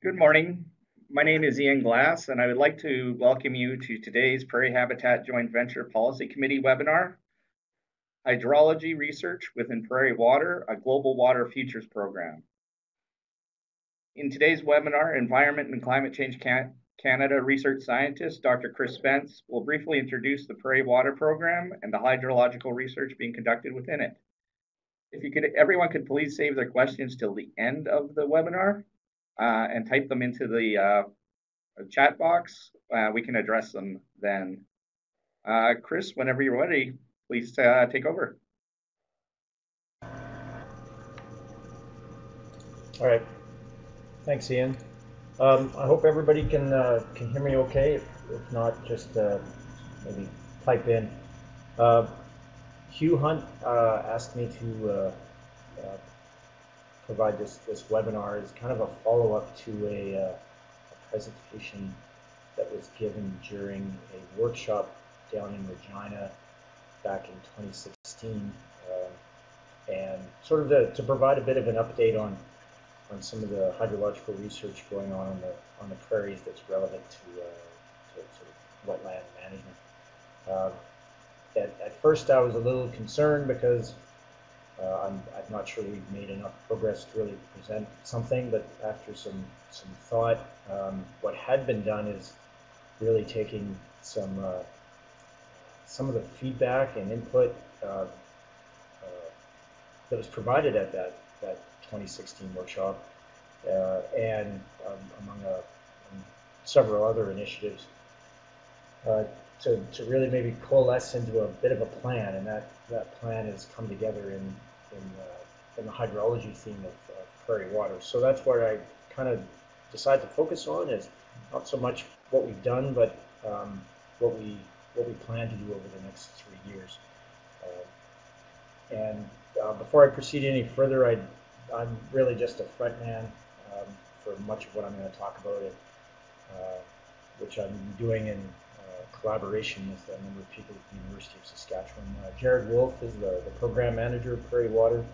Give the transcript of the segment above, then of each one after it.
Good morning. My name is Ian Glass, and I would like to welcome you to today's Prairie Habitat Joint Venture Policy Committee webinar, Hydrology Research within Prairie Water, a Global Water Futures Program. In today's webinar, Environment and Climate Change Canada research scientist Dr. Chris Spence will briefly introduce the Prairie Water Program and the hydrological research being conducted within it. If you could, everyone could please save their questions till the end of the webinar and type them into the uh, chat box. Uh, we can address them then. Uh, Chris, whenever you're ready, please uh, take over. All right. Thanks, Ian. Um, I hope everybody can uh, can hear me okay. If, if not, just maybe type in. Hugh Hunt uh, asked me to uh, uh, provide this, this webinar is kind of a follow-up to a, a, presentation that was given during a workshop down in Regina back in 2016 and sort of to, to, provide a bit of an update on on some of the hydrological research going on on the on the prairies that's relevant to, uh, to sort of wetland management. Uh, at, at first I was a little concerned because uh, I'm, I'm not sure we've made enough progress to really present something, but after some, some thought, um, what had been done is really taking some, uh, some of the feedback and input uh, uh that was provided at that, that 2016 workshop uh, and um, among uh, several other initiatives to, to really maybe coalesce into a bit of a plan, and that, that plan has come together in, in, uh, in the hydrology theme of, of prairie water. So that's where I kind of decided to focus on is not so much what we've done, but um, what we what we plan to do over the next three years. Uh, and uh, before I proceed any further, I, I'm really just a front man um, for much of what I'm going to talk about, uh, which I'm doing in collaboration with a number of people at the University of Saskatchewan. Uh, Jared Wolf is the, the program manager of Prairie Water.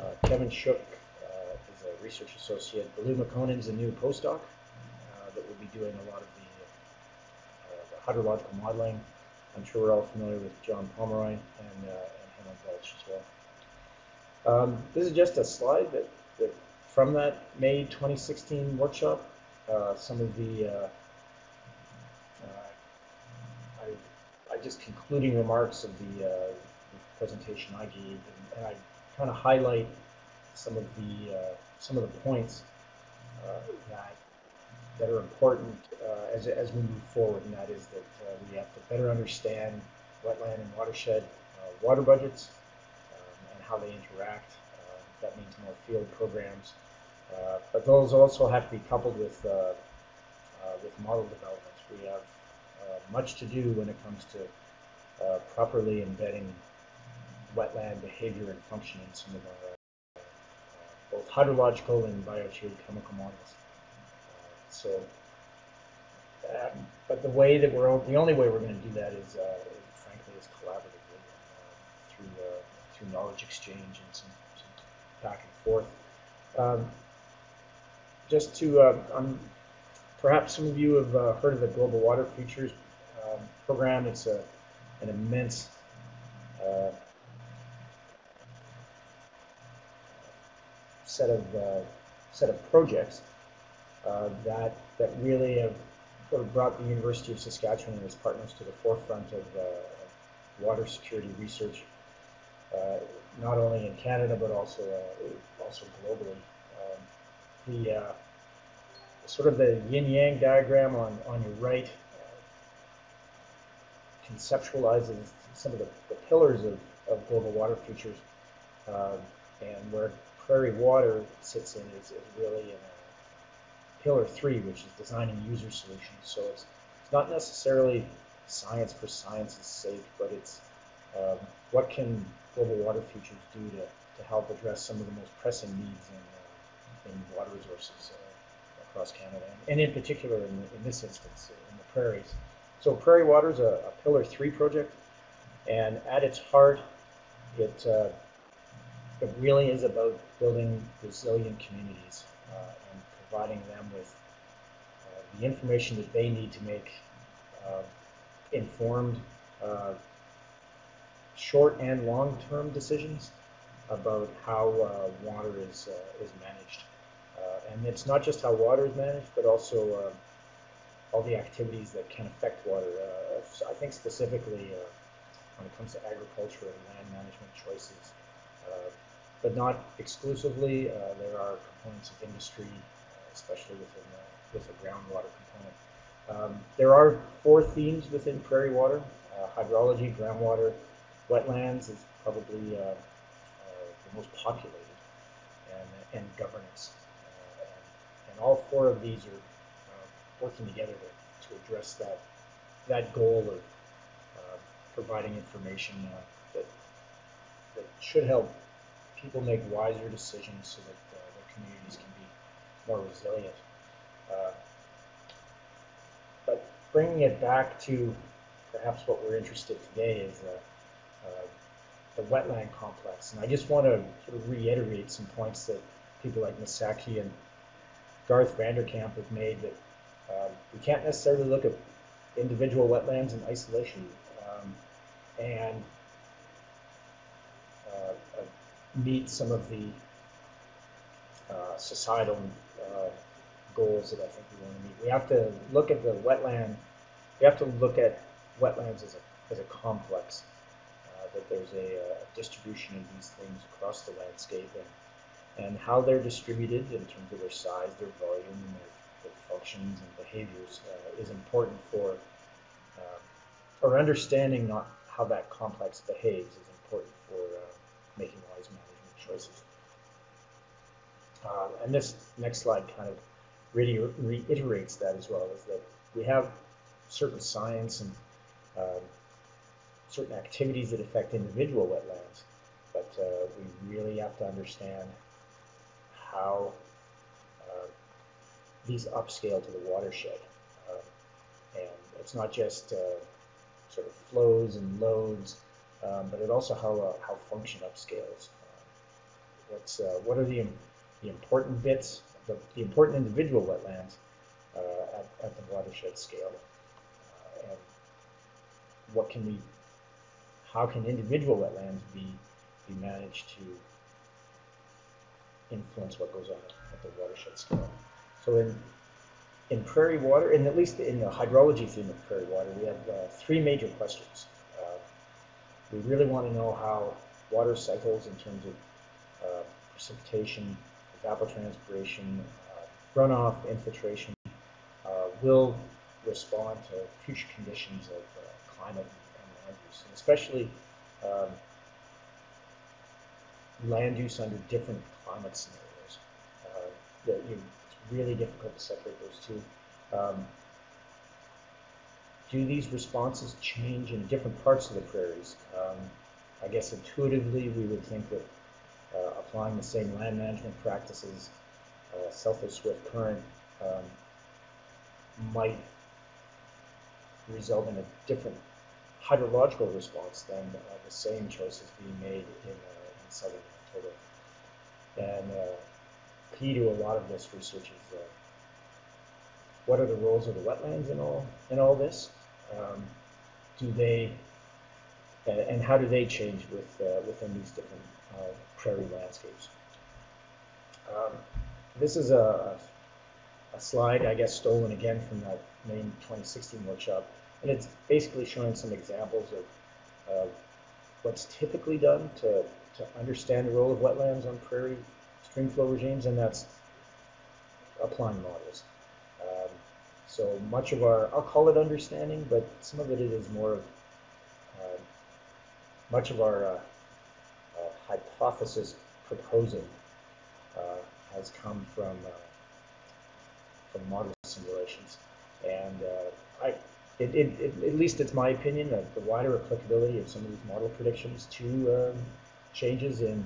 Uh, Kevin Shook uh, is a research associate. Balew Mekonnen is a new postdoc uh, that will be doing a lot of the, uh, the, hydrological modeling. I'm sure we're all familiar with John Pomeroy and, and Helen Baulch as well. Um, this is just a slide that, that from that May 2016 workshop. some of the just concluding remarks of the, uh, the presentation I gave, and, and I kind of highlight some of the uh, some of the points uh, that that are important uh, as, as we move forward, and that is that uh, we have to better understand wetland and watershed water budgets um, and how they interact. that means more field programs, but those also have to be coupled with with model developments. We have much to do when it comes to uh, properly embedding wetland behavior and function in some of our uh, both hydrological and biogeochemical models. so, um, but the way that we're the only way we're going to do that is, uh, frankly, is collaboratively uh, through uh, through knowledge exchange and some, some back and forth. Um, just to, um, perhaps some of you have uh, heard of the Global Water Futures um, program. It's a, an immense uh, set of uh, set of projects uh, that that really have sort of brought the University of Saskatchewan and its partners to the forefront of, uh, water security research, not only in Canada but also also globally. Um, the sort of the yin-yang diagram on, on your right uh, conceptualizes some of the, the pillars of, of global water futures uh, and where prairie water sits in is, is really in pillar three, which is designing user solutions. So it's, it's not necessarily science for science's sake, but it's um, what can global water futures do to, to help address some of the most pressing needs in, uh, in water resources uh, across Canada, and in particular in, in this instance, in the prairies. So Prairie Water is a, a Pillar 3 project, and at its heart, it, uh, it really is about building resilient communities uh, and providing them with uh, the information that they need to make uh, informed uh, short and long-term decisions about how uh, water is is managed. And it's not just how water is managed, but also uh, all the activities that can affect water. Uh, so I think specifically uh, when it comes to agriculture and land management choices, uh, but not exclusively. There are components of industry, especially within the, with the groundwater component. Um, there are four themes within prairie water: hydrology, groundwater, wetlands is probably uh, uh, the most populated, and, and governance. All four of these are uh, working together to, to address that that goal of uh, providing information uh, that that should help people make wiser decisions so that uh, their communities can be more resilient. Uh, but bringing it back to perhaps what we're interested today is uh, the wetland complex. And I just want to sort of reiterate some points that people like Masaki and Garth van der Kamp have made that um, we can't necessarily look at individual wetlands in isolation. Um, and uh, uh, meet some of the uh, societal uh, goals that I think we want to meet. We have to look at the wetland. We have to look at wetlands as a as a complex. Uh, that there's a, a, distribution of these things across the landscape and and how they're distributed in terms of their size, their volume, and their, their functions and behaviors uh, is important for or understanding not how that complex behaves is important for uh, making wise management choices. Uh, and this next slide kind of really reiterates that as well, is that we have certain science and um, certain activities that affect individual wetlands, but uh, we really have to understand how uh, these upscale to the watershed. Uh, and it's not just uh, sort of flows and loads, um, but it also how uh, how function upscales. What's what are the the important bits, the, the important individual wetlands at, at the watershed scale, and what can we, how can individual wetlands be be managed to influence what goes on at the watershed scale. So in in prairie water, and at least in the hydrology theme of prairie water, we have uh, three major questions. Uh, we really want to know how water cycles in terms of uh, precipitation, evapotranspiration, uh, runoff, infiltration, uh, will respond to future conditions of uh, climate and land use, and especially um, land use under different climate scenarios. that you it's really difficult to separate those two. Um, do these responses change in different parts of the prairies? Um, I guess intuitively we would think that uh, applying the same land management practices, uh, selfish Swift Current, um, might result in a different hydrological response than uh, the same choices being made in, uh, in southern Manitoba. And uh, key to a lot of this research is uh, what are the roles of the wetlands in all in all this? Um, do they and how do they change with uh, within these different uh, prairie landscapes? Um, this is a, a slide, I guess, stolen again from that main 2016 workshop, and it's basically showing some examples of, of what's typically done to, to understand the role of wetlands on prairie stream flow regimes, and that's applying models. Um, so much of our, I'll call it understanding, but some of it is more of, uh, much of our uh, uh, hypothesis proposing uh, has come from, uh, from model simulations. And uh, I, it, it, it, at least it's my opinion that the wider applicability of some of these model predictions to um, changes in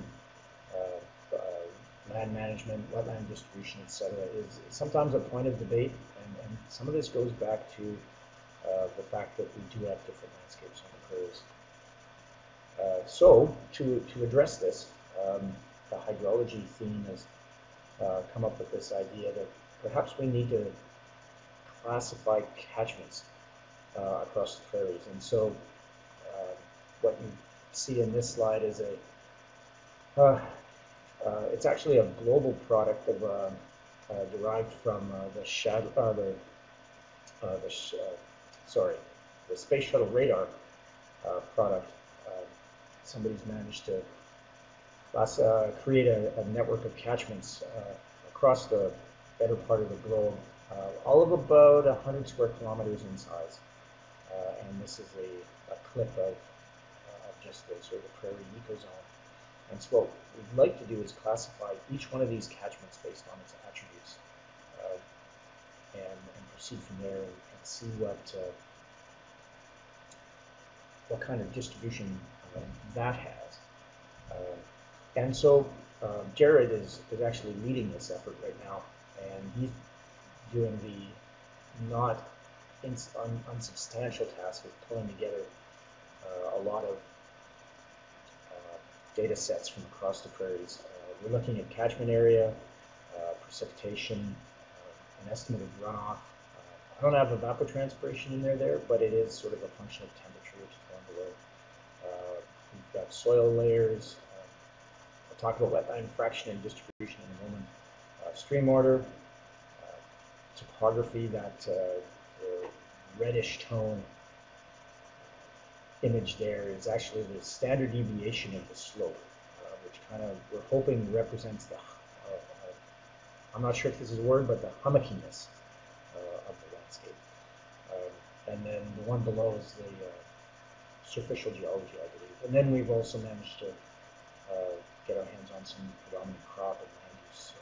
land management, wetland distribution, etc., is sometimes a point of debate, and, and some of this goes back to uh, the fact that we do have different landscapes on the prairies. Uh, so, to, to address this, um, the hydrology theme has uh, come up with this idea that perhaps we need to classify catchments uh, across the prairies. And so uh, what you see in this slide is a, uh, uh it's actually a global product of, uh, uh, derived from the shadow, the, the sh sorry, the space shuttle radar product. somebody's managed to create a, a, network of catchments across the better part of the globe, all of about 100 square kilometers in size. Uh, and this is a, a clip of, uh, of just the sort of prairie ecozone. And so what we'd like to do is classify each one of these catchments based on its attributes uh, and, and, proceed from there and, and see what uh, what kind of distribution uh, that has. Uh, and so Jared is, is actually leading this effort right now, and he's doing the not un- unsubstantial task of pulling together uh, a lot of uh, data sets from across the prairies. Uh, we're looking at catchment area, uh, precipitation, uh, an estimate of runoff. I don't have evapotranspiration in there there, but it is sort of a function of temperature, which is going below. we've got soil layers. I'll talk about wetland fraction and distribution in a moment. stream order, topography that reddish tone image there is actually the standard deviation of the slope, uh, which kind of we're hoping represents the, uh, I'm not sure if this is a word, but the hummockiness uh, of the landscape. Um, and then the one below is the uh, superficial geology, I believe. And then we've also managed to uh, get our hands on some predominant crop and land use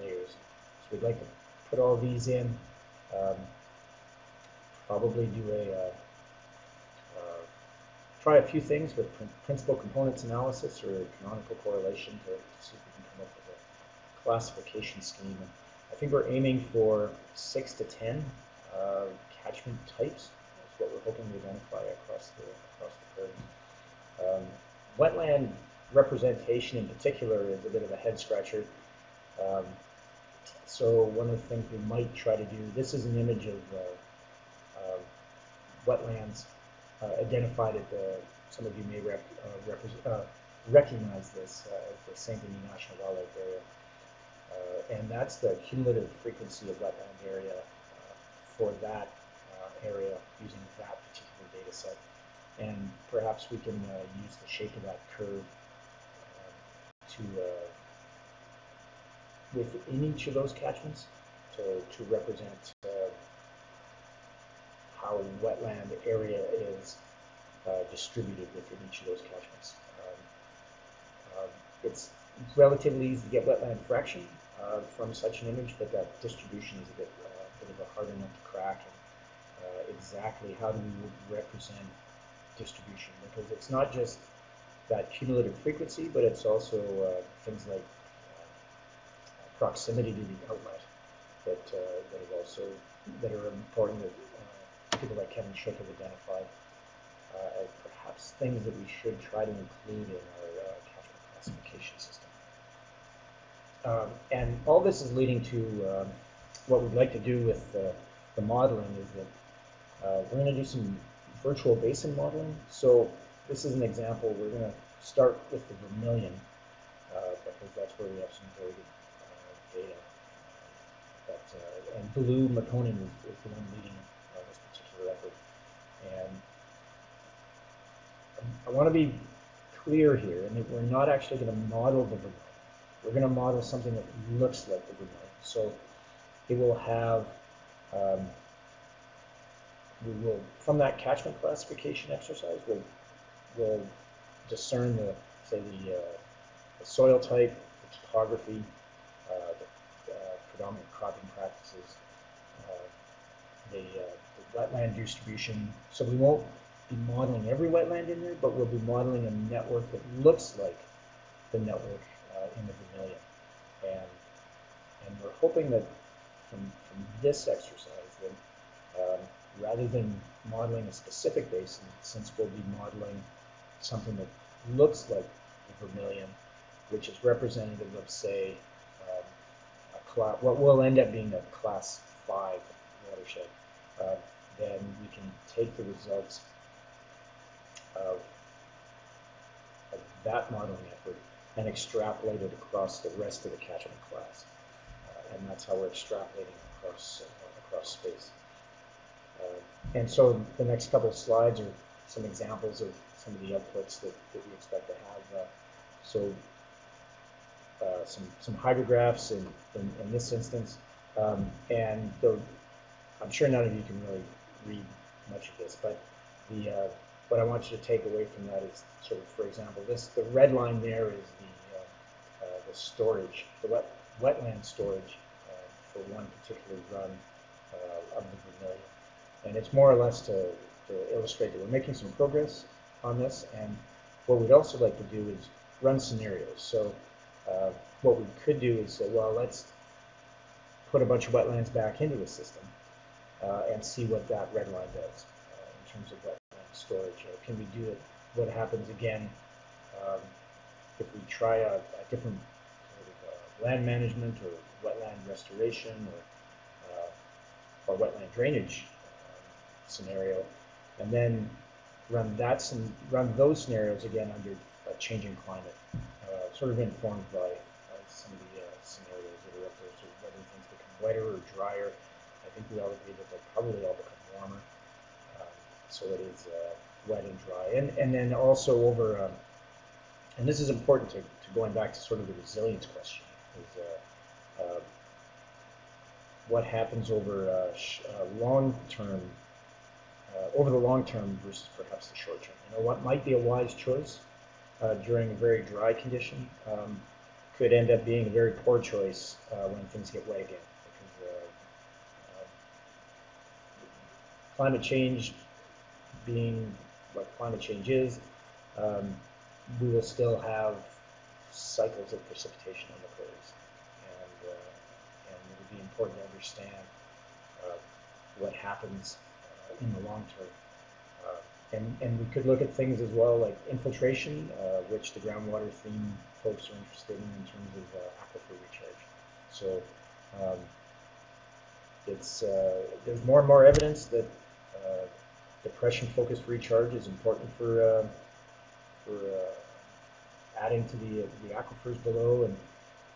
layers. So we'd like to put all these in. Um, probably do a try a few things with principal components analysis or canonical correlation to, see if we can come up with a classification scheme. I think we're aiming for six to ten uh, catchment types. That's what we're hoping to identify across the across the prairie. Um, wetland representation in particular is a bit of a head scratcher. Um, so one of the things we might try to do, this is an image of uh, wetlands uh, Uh, identified at the, uh, some of you may rep, uh, uh, recognize this uh, as the St. Denis National Wildlife Area. and that's the cumulative frequency of wetland area for that area using that particular data set. And perhaps we can use the shape of that curve to within each of those catchments to, to represent uh, how wetland area is uh, distributed within each of those catchments. Um, um, it's relatively easy to get wetland fraction uh, from such an image, but that distribution is a bit, uh, bit of a harder nut to crack. And, uh, exactly how do we represent distribution? Because it's not just that cumulative frequency, but it's also uh, things like uh, proximity to the outlet that that are also that are important people like Kevin Shook have identified uh, as perhaps things that we should try to include in our uh, catchment classification system. Um, and all this is leading to um, what we'd like to do with uh, the modeling is that uh, we're going to do some virtual basin modeling. So this is an example. We're going to start with the Vermilion uh, because that's where we have some very good uh, data. But, and Balew Mekonnen is, is the one leading. And I want to be clear here, and that we're not actually going to model the Vermilion. We're going to model something that looks like the Vermilion. So it will have, um, we will, from that catchment classification exercise, we'll, we'll discern the, say, the, uh, the soil type, the topography, uh, the uh, predominant cropping practices, uh, the uh, wetland distribution. So we won't be modeling every wetland in there, but we'll be modeling a network that looks like the network uh, in the Vermilion. And, and we're hoping that from, from this exercise that um, rather than modeling a specific basin, since we'll be modeling something that looks like the Vermilion, which is representative of, say, um, a class, what will end up being a class five watershed, uh, then we can take the results of, of that modeling effort and extrapolate it across the rest of the catchment class. Uh, and that's how we're extrapolating across, uh, across space. Uh, and so the next couple slides are some examples of some of the outputs that, that we expect to have. Uh, so uh, some, some hydrographs in, in, in this instance. Um, and I'm sure none of you can really read much of this, but the, uh, what I want you to take away from that is sort of, for example, this, the red line there is the, uh, uh the storage, the wet, wetland storage uh, for one particular run uh, of the Vermilion. And it's more or less to, to illustrate that we're making some progress on this. And what we'd also like to do is run scenarios. So uh, what we could do is say, well, let's put a bunch of wetlands back into the system uh, and see what that red line does uh, in terms of wetland storage. Or can we do it? What happens again um, if we try a, a different sort of, uh, land management or wetland restoration or, uh, or wetland drainage scenario, and then run that some, run those scenarios again under a changing climate sort of informed by uh, some of the uh, scenarios that are up there. So whether things become wetter or drier, think we all agree that they'll probably all become warmer. Um, so it is uh, wet and dry. And, and then also over, um, and this is important to, to going back to sort of the resilience question, is uh, uh, what happens over uh, long term, over the long term versus perhaps the short term. You know, what might be a wise choice uh, during a very dry condition um, could end up being a very poor choice uh, when things get wet again. Because uh, uh, climate change being what climate change is, um, we will still have cycles of precipitation on the prairies. And, uh, and it would be important to understand what happens in the long term and, and we could look at things as well like infiltration, uh, which the groundwater theme folks are interested in in terms of uh, aquifer recharge. So um, it's uh, there's more and more evidence that uh, depression-focused recharge is important for uh, for uh, adding to the the aquifers below, and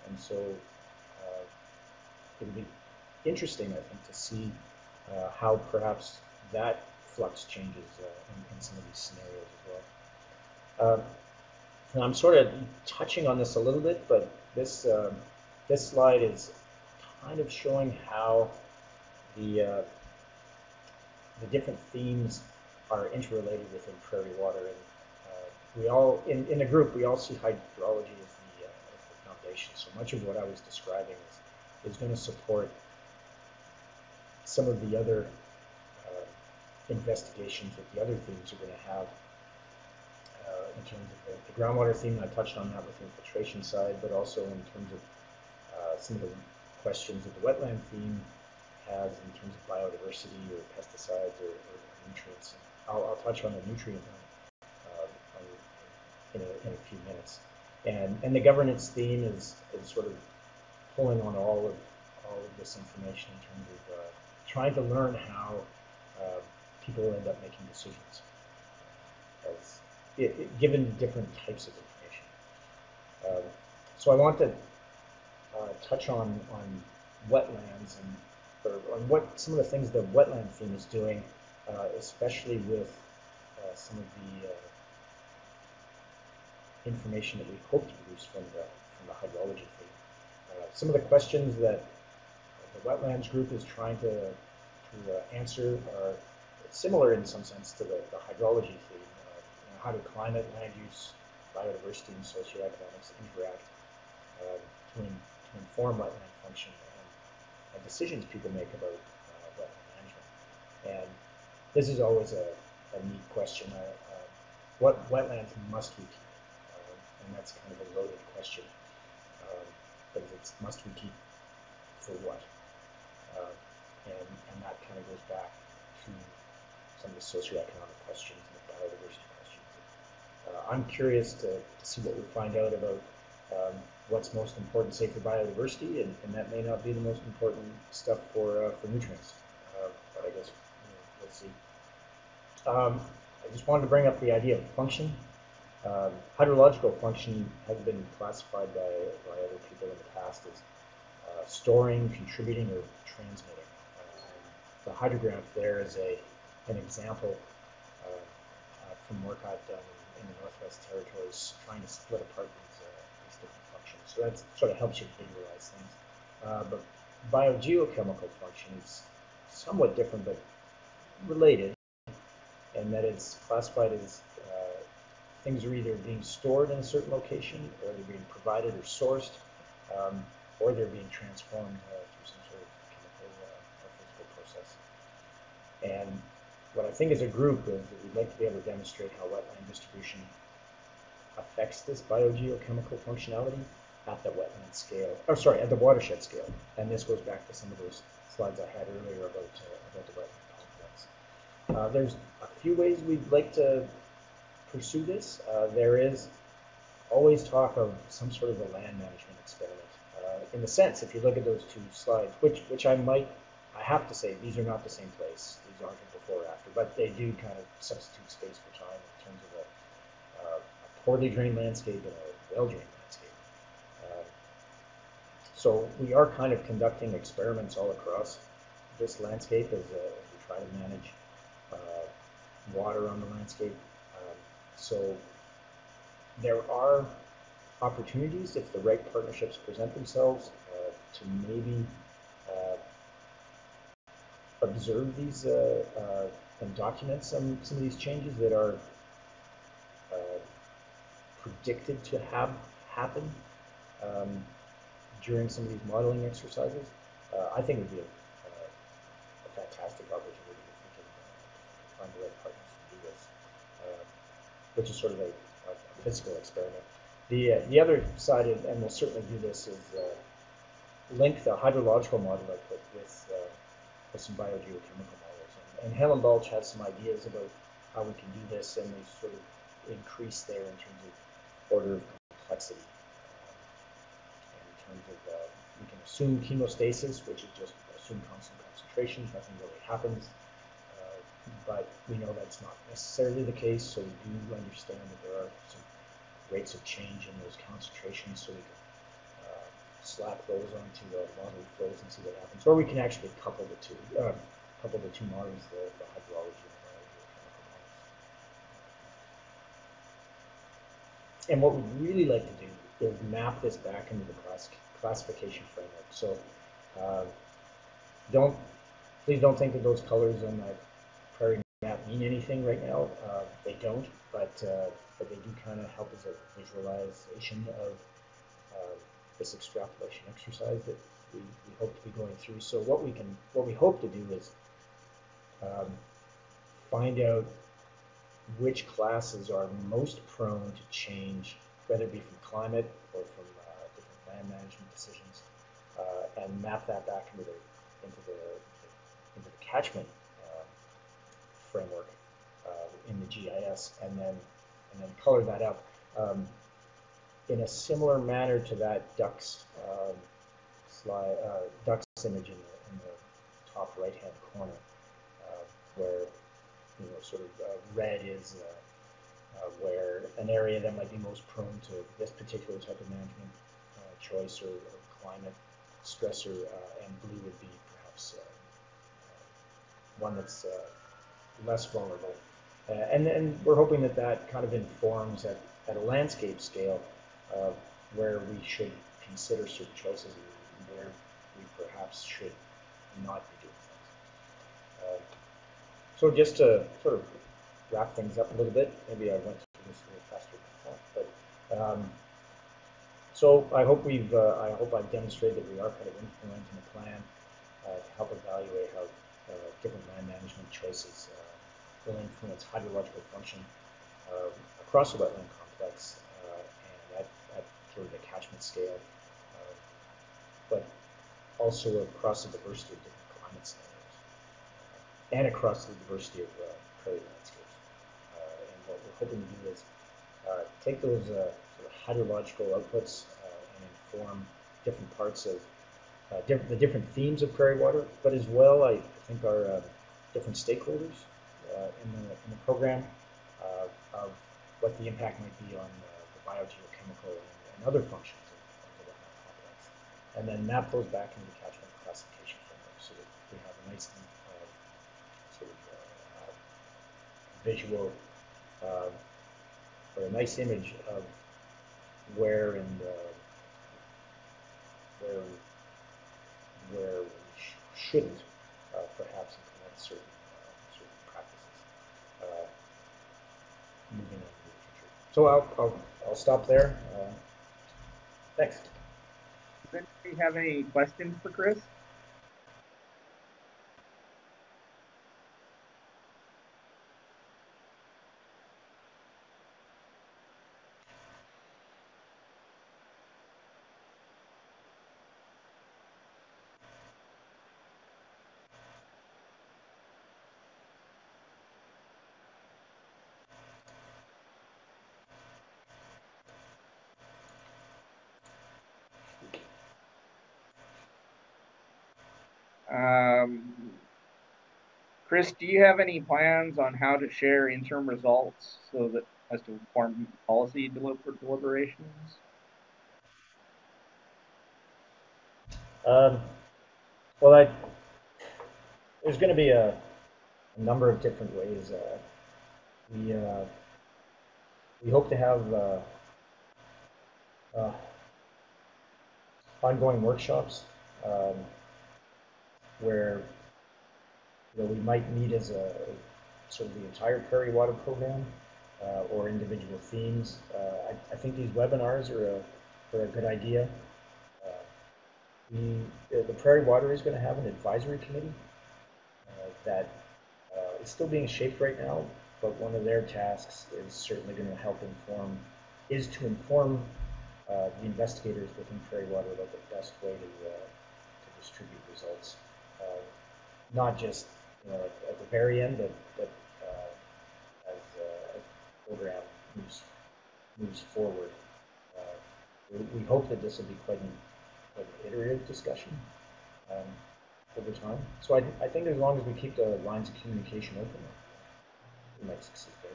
and so it'll be interesting, I think, to see how perhaps that flux changes uh, in, in, some of these scenarios as well. Um, and I'm sort of touching on this a little bit, but this um, this slide is kind of showing how the uh, the different themes are interrelated within prairie water. And uh, we all, in, in the group, we all see hydrology as the, uh, as the foundation. So much of what I was describing is, is going to support some of the other investigations that the other themes are going to have uh, in terms of the, the, groundwater theme. I touched on that with the infiltration side, but also in terms of uh, some of the questions of the wetland theme has in terms of biodiversity or pesticides or, or nutrients. I'll, I'll, touch on the nutrient uh, in, a, in a few minutes. And, and the governance theme is, is sort of pulling on all of all of this information in terms of uh, trying to learn how uh, people end up making decisions as it, it, given different types of information. Um, so I want to uh, touch on on wetlands and or on what some of the things the wetland theme is doing, uh, especially with uh, some of the uh, information that we hope to produce from the from the hydrology theme. Uh, some of the questions that the wetlands group is trying to to uh, answer are similar in some sense to the, the hydrology theme. You know, how do climate, land use, biodiversity, and socioeconomics interact to, in, to, inform wetland function and, decisions people make about uh, wetland management? And this is always a, a neat question. Uh, uh, what wetlands must we keep? Uh, and that's kind of a loaded question. Um, but it's must we keep for what? and, and that kind of goes back to some of the socioeconomic questions and the biodiversity questions. Uh, I'm curious to, to, see what we find out about um, what's most important, say, for biodiversity, and, and that may not be the most important stuff for, uh, for nutrients. Uh, but I guess you know, we'll see. Um, I just wanted to bring up the idea of function. Um, hydrological function has been classified by, by other people in the past as uh, storing, contributing, or transmitting. Uh, the hydrograph there is a an example uh, uh, from work I've done in, the Northwest Territories, trying to split apart these, uh, these different functions. So that sort of helps you visualize things. Uh, but biogeochemical function is somewhat different, but related, in that it's classified as uh, things are either being stored in a certain location, or they're being provided or sourced, um, or they're being transformed uh, through some sort of chemical uh, or physical process. And what I think as a group is that we'd like to be able to demonstrate how wetland distribution affects this biogeochemical functionality at the wetland scale, or sorry, at the watershed scale. And this goes back to some of those slides I had earlier about, uh, about the wetland complex. Uh, there's a few ways we'd like to pursue this. Uh, there is always talk of some sort of a land management experiment. Uh, in the sense, if you look at those two slides, which, which I might, I have to say, these are not the same place. These aren't before or after, but they do kind of substitute space for time in terms of a, uh, a poorly drained landscape and a well-drained landscape. So we are kind of conducting experiments all across this landscape as, uh, we try to manage uh, water on the landscape. Um, so there are opportunities if the right partnerships present themselves uh, to maybe uh, observe these uh, uh, and document some, some of these changes that are predicted to have happen um, during some of these modeling exercises. I think it would be a, a fantastic opportunity if we can find the right partners to do this, which is sort of a, a physical experiment. The, uh, the other side, and we'll certainly do this, is uh, link the hydrological model output with uh, with some biogeochemical models. And, and Helen Baulch has some ideas about how we can do this, and they sort of increase there in terms of order of complexity. Um, terms of, uh, we can assume chemostasis, which is just assume constant concentrations, nothing really happens. Uh, but we know that's not necessarily the case, so we do understand that there are some rates of change in those concentrations, so we can slap those onto the model flows and see what happens. Or we can actually couple the two, uh, couple the two models, the, the hydrology and the geochemical models. And what we'd really like to do is map this back into the class, classification framework. So uh, don't, please don't think that those colors on that prairie map mean anything right now. Uh, they don't, but, uh, but they do kind of help as a visualization of this extrapolation exercise that we, we hope to be going through. So what we can, what we hope to do is um, find out which classes are most prone to change, whether it be from climate or from uh, different land management decisions, uh, and map that back into the into the into the catchment uh, framework in the GIS, and then and then color that up. Um, in a similar manner to that ducks um, slide, uh, ducks image in the, in the top right hand corner, uh, where you know sort of uh, red is uh, uh, where an area that might be most prone to this particular type of management uh, choice or, or, climate stressor, and blue would be perhaps one that's less vulnerable. and then we're hoping that that kind of informs at, at a landscape scale uh, where we should consider certain choices and where we perhaps should not be doing things. Uh, so just to sort of wrap things up a little bit, maybe I went through this a little faster than I thought, but um, so I hope we've, uh, I hope I've demonstrated that we are kind of implementing a plan uh, to help evaluate how uh, different land management choices uh, will influence hydrological function across the wetland complex and at through the catchment scale, uh, but also across the diversity of different climate scenarios uh, and across the diversity of uh, prairie landscapes. Uh, to do is uh, take those sort of hydrological outputs and inform different parts of uh, the different themes of Prairie Water, but as well, I think our uh, different stakeholders uh, in, the, in the program uh, of what the impact might be on the biogeochemical and, and other functions of, of the wetland complex. And then map those back into the catchment classification framework so that we have a nice uh, uh, visual or a nice image of where and uh, where where we sh- shouldn't uh, perhaps implement certain uh, certain practices uh, moving into the future. So I'll I'll, I'll stop there. Uh, thanks. Does anybody have any questions for Chris? Um, Chris, do you have any plans on how to share interim results so that as to inform policy deliber- deliberations? Um, well, I, there's going to be a, a, number of different ways. Uh, we uh, we hope to have uh, uh ongoing workshops. Um, where know, we might meet as a sort of the entire Prairie Water program uh, or individual themes. Uh, I, I, think these webinars are a, are a good idea. Uh, we, the Prairie Water is going to have an advisory committee uh, that uh, is still being shaped right now, but one of their tasks is certainly going to help inform, is to inform uh, the investigators within Prairie Water about the best way to, to distribute results. Uh, not just you know, at the very end, of, but uh, as, uh, the program moves, moves forward. We, we, hope that this will be quite an, quite an iterative discussion um, over time. So I, I think as long as we keep the lines of communication open, we might succeed there.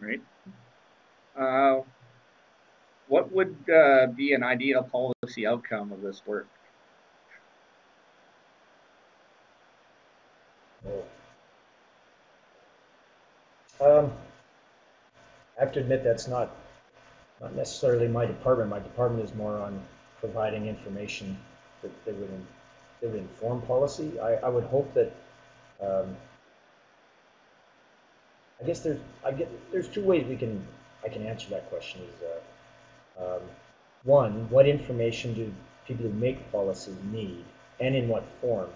Right. Uh, what would uh, be an ideal policy outcome of this work? Um, I have to admit that's not not necessarily my department. My department is more on providing information that, that would in, that would inform policy. I, I would hope that um, I guess there's I get there's two ways we can I can answer that question. Is uh, um, one, what information do people who make policy need, and in what form,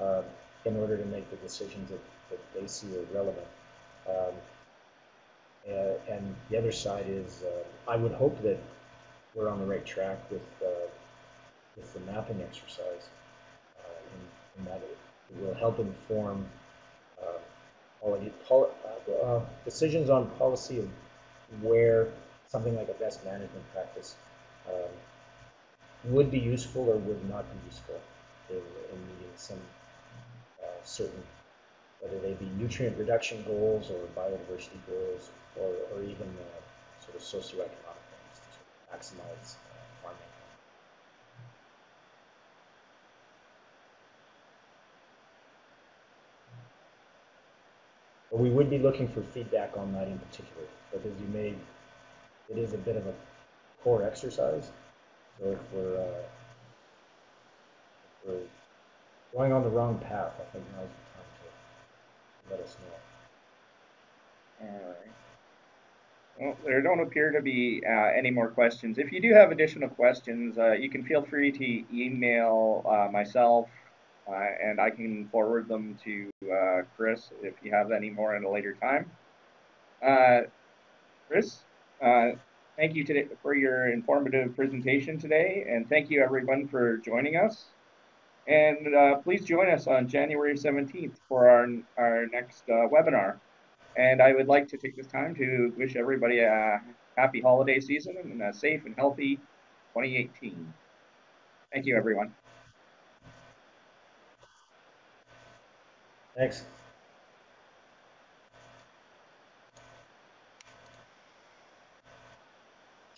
uh, in order to make the decisions that, that they see are relevant? Um, uh, and the other side is, uh, I would hope that we're on the right track with uh, with the mapping exercise, uh, in, in, that it will help inform pol decisions on policy of where something like a best management practice um, would be useful or would not be useful in, in meeting some uh, certain, whether they be nutrient reduction goals or biodiversity goals or, or even uh, sort of socioeconomic things to sort of maximize uh, farming. But we would be looking for feedback on that in particular, because you may it is a bit of a core exercise. So if we're, uh, if we're going on the wrong path, I think now's the time to let us know. All right. Well, there don't appear to be uh, any more questions. If you do have additional questions, uh, you can feel free to email uh, myself, uh, and I can forward them to uh, Chris if you have any more at a later time. Uh, Chris? Uh, thank you today for your informative presentation today, and thank you everyone for joining us. And uh, please join us on January 17th for our, our next uh, webinar. And I would like to take this time to wish everybody a happy holiday season and a safe and healthy 2018. Thank you, everyone. Thanks.